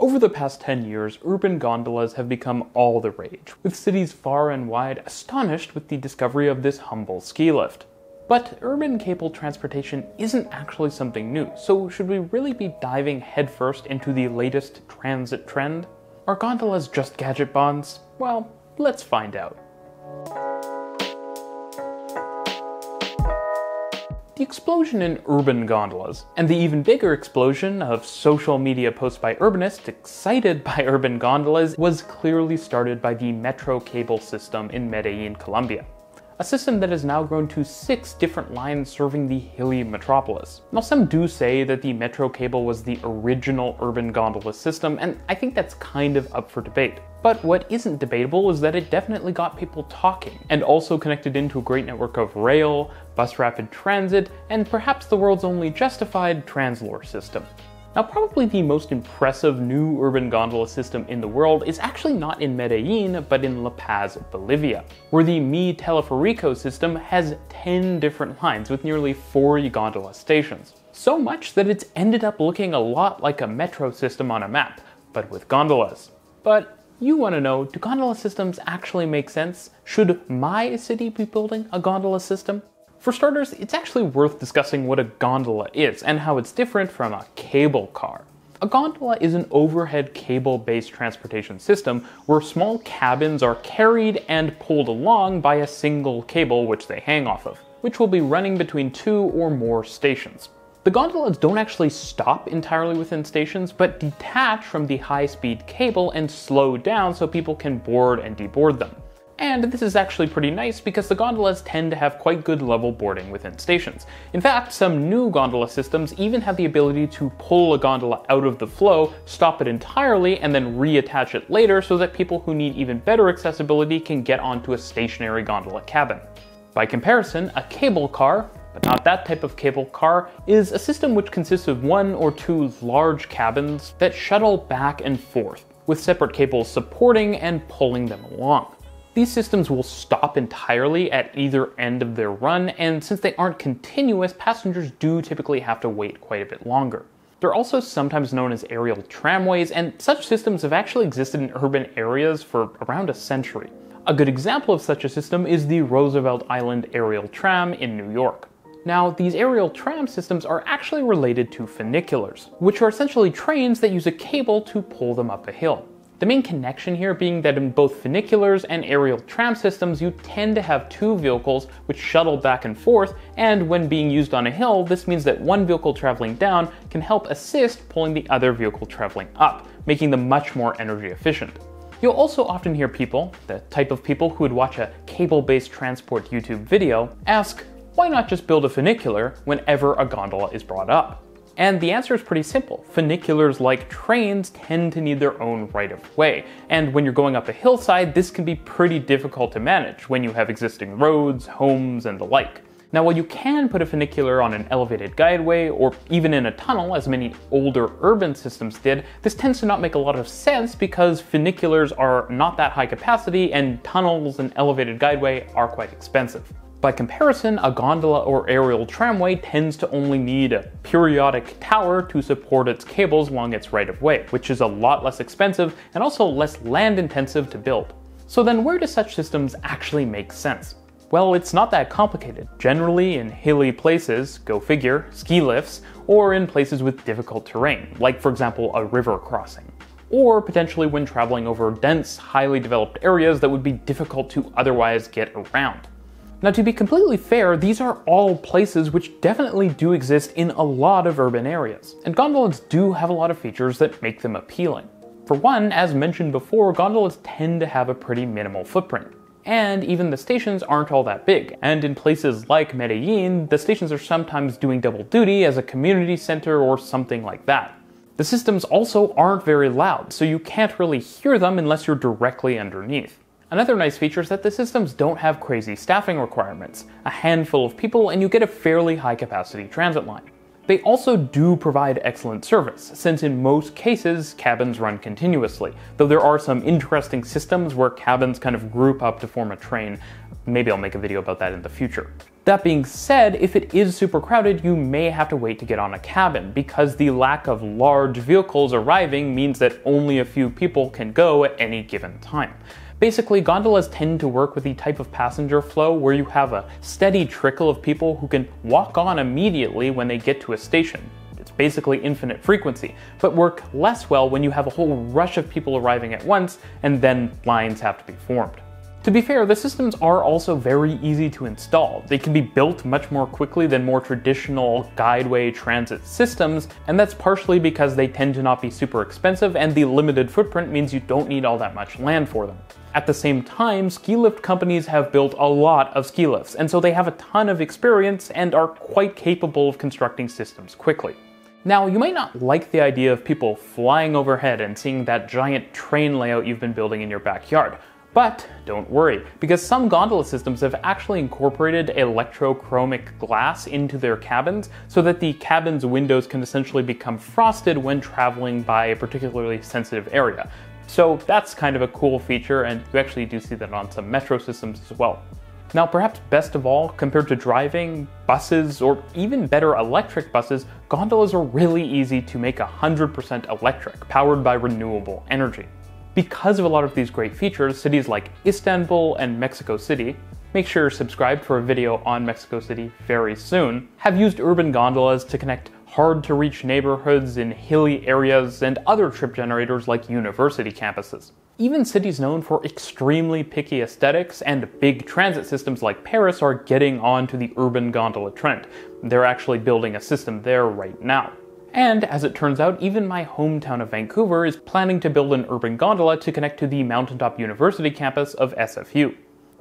Over the past 10 years, urban gondolas have become all the rage, with cities far and wide astonished with the discovery of this humble ski lift. But urban cable transportation isn't actually something new, so should we really be diving headfirst into the latest transit trend? Are gondolas just gadgetbahns? Well, let's find out. The explosion in urban gondolas, and the even bigger explosion of social media posts by urbanists excited by urban gondolas, was clearly started by the metro cable system in Medellin, Colombia a system that has now grown to six different lines serving the hilly metropolis. Now, some do say that the metro cable was the original urban gondola system, and I think that's kind of up for debate. But what isn't debatable is that it definitely got people talking, and also connected into a great network of rail, bus rapid transit, and perhaps the world's only justified Translohr system. Now, probably the most impressive new urban gondola system in the world is actually not in Medellin, but in La Paz, Bolivia, where the Mi Teleferico system has 10 different lines with nearly 40 gondola stations. So much that it's ended up looking a lot like a metro system on a map, but with gondolas. But you want to know, do gondola systems actually make sense? Should my city be building a gondola system? For starters, it's actually worth discussing what a gondola is and how it's different from a cable car. A gondola is an overhead cable-based transportation system where small cabins are carried and pulled along by a single cable which they hang off of, which will be running between two or more stations. The gondolas don't actually stop entirely within stations, but detach from the high-speed cable and slow down so people can board and deboard them. And this is actually pretty nice because the gondolas tend to have quite good level boarding within stations. In fact, some new gondola systems even have the ability to pull a gondola out of the flow, stop it entirely, and then reattach it later so that people who need even better accessibility can get onto a stationary gondola cabin. By comparison, a cable car, but not that type of cable car, is a system which consists of one or two large cabins that shuttle back and forth, with separate cables supporting and pulling them along. These systems will stop entirely at either end of their run, and since they aren't continuous, passengers do typically have to wait quite a bit longer. They're also sometimes known as aerial tramways, and such systems have actually existed in urban areas for around a century. A good example of such a system is the Roosevelt Island Aerial Tram in New York. Now, these aerial tram systems are actually related to funiculars, which are essentially trains that use a cable to pull them up a hill. The main connection here being that in both funiculars and aerial tram systems, you tend to have two vehicles which shuttle back and forth, and when being used on a hill, this means that one vehicle traveling down can help assist pulling the other vehicle traveling up, making them much more energy efficient. You'll also often hear people, the type of people who would watch a cable-based transport YouTube video, ask, why not just build a funicular whenever a gondola is brought up? And the answer is pretty simple. Funiculars, like trains, tend to need their own right of way. And when you're going up a hillside, this can be pretty difficult to manage when you have existing roads, homes, and the like. Now, while you can put a funicular on an elevated guideway or even in a tunnel, as many older urban systems did, this tends to not make a lot of sense because funiculars are not that high capacity and tunnels and elevated guideway are quite expensive. By comparison, a gondola or aerial tramway tends to only need a periodic tower to support its cables along its right of way, which is a lot less expensive and also less land intensive to build. So then where do such systems actually make sense? Well, it's not that complicated. Generally in hilly places, go figure, ski lifts, or in places with difficult terrain, like for example a river crossing. Or potentially when traveling over dense, highly developed areas that would be difficult to otherwise get around. Now, to be completely fair, these are all places which definitely do exist in a lot of urban areas, and gondolas do have a lot of features that make them appealing. For one, as mentioned before, gondolas tend to have a pretty minimal footprint. And even the stations aren't all that big, and in places like Medellin, the stations are sometimes doing double duty as a community center or something like that. The systems also aren't very loud, so you can't really hear them unless you're directly underneath. Another nice feature is that the systems don't have crazy staffing requirements. A handful of people and you get a fairly high capacity transit line. They also do provide excellent service, since in most cases, cabins run continuously, though there are some interesting systems where cabins kind of group up to form a train. Maybe I'll make a video about that in the future. That being said, if it is super crowded, you may have to wait to get on a cabin, because the lack of large vehicles arriving means that only a few people can go at any given time. Basically, gondolas tend to work with the type of passenger flow where you have a steady trickle of people who can walk on immediately when they get to a station. It's basically infinite frequency, but work less well when you have a whole rush of people arriving at once and then lines have to be formed. To be fair, the systems are also very easy to install. They can be built much more quickly than more traditional guideway transit systems, and that's partially because they tend to not be super expensive and the limited footprint means you don't need all that much land for them. At the same time, ski lift companies have built a lot of ski lifts, and so they have a ton of experience and are quite capable of constructing systems quickly. Now, you might not like the idea of people flying overhead and seeing that giant train layout you've been building in your backyard, but don't worry, because some gondola systems have actually incorporated electrochromic glass into their cabins so that the cabin's windows can essentially become frosted when traveling by a particularly sensitive area. So that's kind of a cool feature, and you actually do see that on some metro systems as well. Now, perhaps best of all, compared to driving, buses, or even better electric buses, gondolas are really easy to make 100% electric, powered by renewable energy. Because of a lot of these great features, cities like Istanbul and Mexico City, make sure you're subscribed for a video on Mexico City very soon, have used urban gondolas to connect hard to reach neighborhoods in hilly areas and other trip generators like university campuses. Even cities known for extremely picky aesthetics and big transit systems like Paris are getting onto the urban gondola trend. They're actually building a system there right now. And as it turns out, even my hometown of Vancouver is planning to build an urban gondola to connect to the Mountaintop University campus of SFU.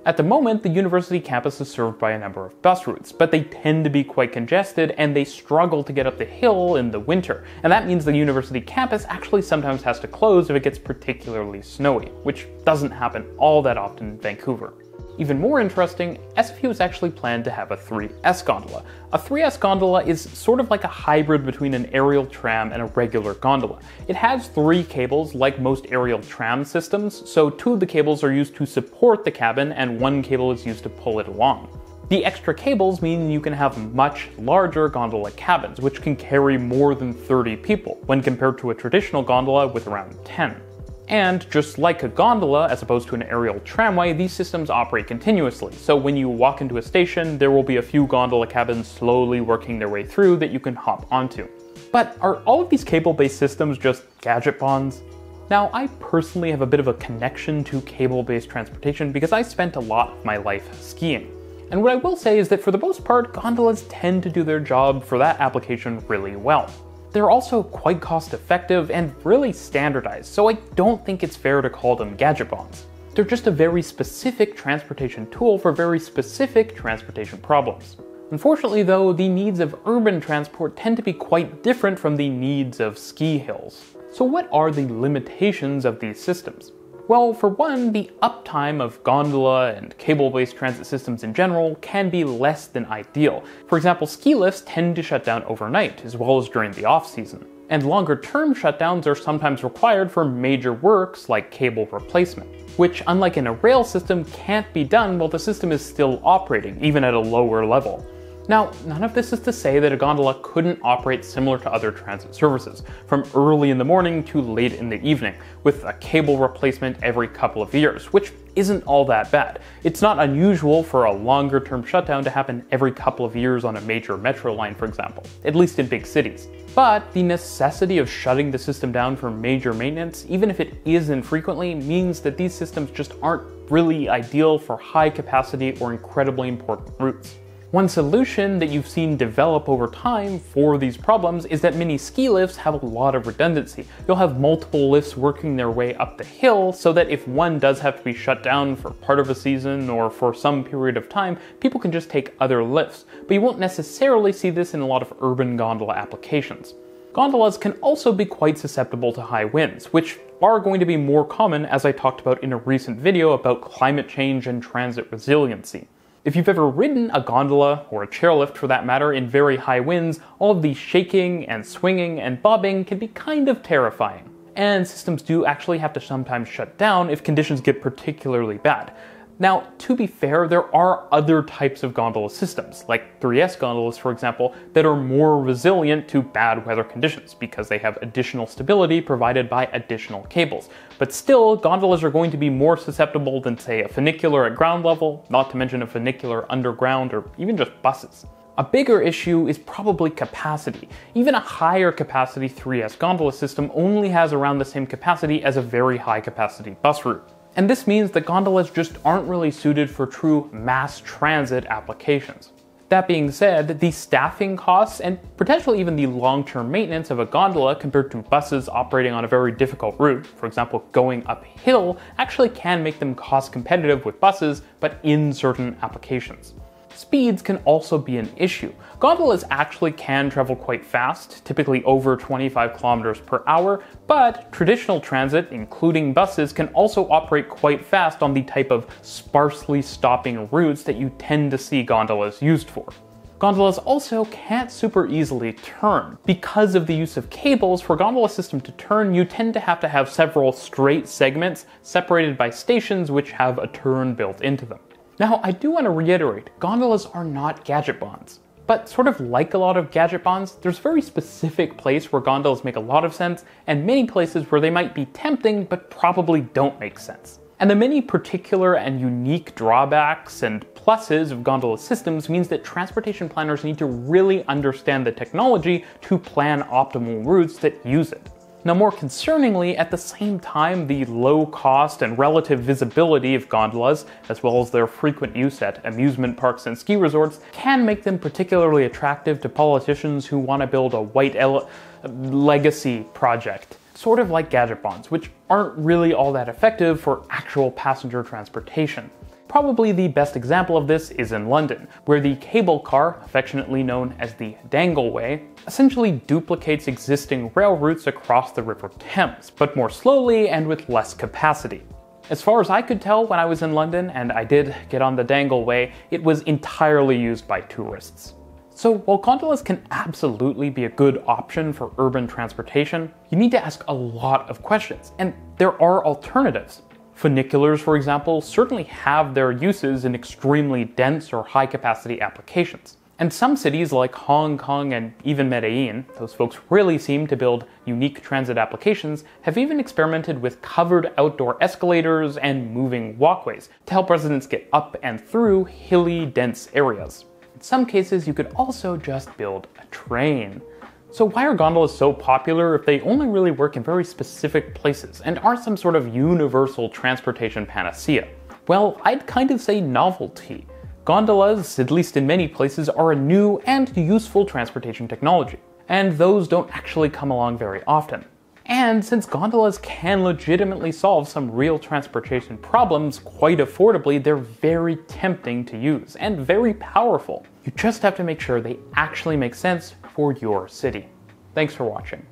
At the moment, the university campus is served by a number of bus routes, but they tend to be quite congested and they struggle to get up the hill in the winter. And that means the university campus actually sometimes has to close if it gets particularly snowy, which doesn't happen all that often in Vancouver. Even more interesting, SFU is actually planned to have a 3S gondola. A 3S gondola is sort of like a hybrid between an aerial tram and a regular gondola. It has three cables like most aerial tram systems, so two of the cables are used to support the cabin and one cable is used to pull it along. The extra cables mean you can have much larger gondola cabins, which can carry more than 30 people, when compared to a traditional gondola with around 10. And just like a gondola, as opposed to an aerial tramway, these systems operate continuously. So when you walk into a station, there will be a few gondola cabins slowly working their way through that you can hop onto. But are all of these cable-based systems just gadgetbahns? Now, I personally have a bit of a connection to cable-based transportation because I spent a lot of my life skiing. And what I will say is that for the most part, gondolas tend to do their job for that application really well. They're also quite cost effective and really standardized, so I don't think it's fair to call them gadgetbahns. They're just a very specific transportation tool for very specific transportation problems. Unfortunately though, the needs of urban transport tend to be quite different from the needs of ski hills. So what are the limitations of these systems? Well, for one, the uptime of gondola and cable-based transit systems in general can be less than ideal. For example, ski lifts tend to shut down overnight, as well as during the off-season. And longer-term shutdowns are sometimes required for major works like cable replacement, which, unlike in a rail system, can't be done while the system is still operating, even at a lower level. Now, none of this is to say that a gondola couldn't operate similar to other transit services, from early in the morning to late in the evening, with a cable replacement every couple of years, which isn't all that bad. It's not unusual for a longer term shutdown to happen every couple of years on a major metro line, for example, at least in big cities. But the necessity of shutting the system down for major maintenance, even if it is infrequently, means that these systems just aren't really ideal for high capacity or incredibly important routes. One solution that you've seen develop over time for these problems is that many ski lifts have a lot of redundancy. You'll have multiple lifts working their way up the hill so that if one does have to be shut down for part of a season or for some period of time, people can just take other lifts. But you won't necessarily see this in a lot of urban gondola applications. Gondolas can also be quite susceptible to high winds, which are going to be more common as I talked about in a recent video about climate change and transit resiliency. If you've ever ridden a gondola, or a chairlift for that matter, in very high winds, all of the shaking and swinging and bobbing can be kind of terrifying. And systems do actually have to sometimes shut down if conditions get particularly bad. Now, to be fair, there are other types of gondola systems, like 3S gondolas, for example, that are more resilient to bad weather conditions because they have additional stability provided by additional cables. But still, gondolas are going to be more susceptible than, say, a funicular at ground level, not to mention a funicular underground, or even just buses. A bigger issue is probably capacity. Even a higher capacity 3S gondola system only has around the same capacity as a very high capacity bus route. And this means that gondolas just aren't really suited for true mass transit applications. That being said, the staffing costs and potentially even the long term maintenance of a gondola compared to buses operating on a very difficult route, for example, going uphill, actually can make them cost competitive with buses, but in certain applications. Speeds can also be an issue. Gondolas actually can travel quite fast, typically over 25 kilometers per hour, but traditional transit, including buses, can also operate quite fast on the type of sparsely stopping routes that you tend to see gondolas used for. Gondolas also can't super easily turn. Because of the use of cables, for a gondola system to turn, you tend to have to have several straight segments separated by stations which have a turn built into them. Now, I do want to reiterate, gondolas are not gadgetbahns. But sort of like a lot of gadgetbahns, there's a very specific place where gondolas make a lot of sense, and many places where they might be tempting but probably don't make sense. And the many particular and unique drawbacks and pluses of gondola systems means that transportation planners need to really understand the technology to plan optimal routes that use it. Now, more concerningly, at the same time, the low cost and relative visibility of gondolas, as well as their frequent use at amusement parks and ski resorts, can make them particularly attractive to politicians who want to build a white legacy project, sort of like gadgetbahns, which aren't really all that effective for actual passenger transportation. Probably the best example of this is in London, where the cable car, affectionately known as the Dangleway, essentially duplicates existing rail routes across the River Thames, but more slowly and with less capacity. As far as I could tell when I was in London, and I did get on the Dangleway, it was entirely used by tourists. So while gondolas can absolutely be a good option for urban transportation, you need to ask a lot of questions, and there are alternatives. Funiculars, for example, certainly have their uses in extremely dense or high capacity applications. And some cities like Hong Kong and even Medellin, those folks really seem to build unique transit applications, have even experimented with covered outdoor escalators and moving walkways to help residents get up and through hilly, dense areas. In some cases, you could also just build a train. So why are gondolas so popular if they only really work in very specific places and aren't some sort of universal transportation panacea? Well, I'd kind of say novelty. Gondolas, at least in many places, are a new and useful transportation technology, and those don't actually come along very often. And since gondolas can legitimately solve some real transportation problems quite affordably, they're very tempting to use and very powerful. You just have to make sure they actually make sense for your city. Thanks for watching.